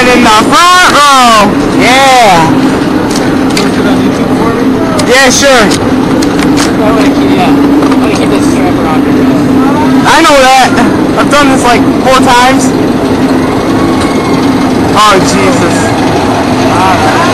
In the front row. Yeah. Yeah, sure. I yeah. I strap. I know that. I've done this like four times. Oh, Jesus. All right.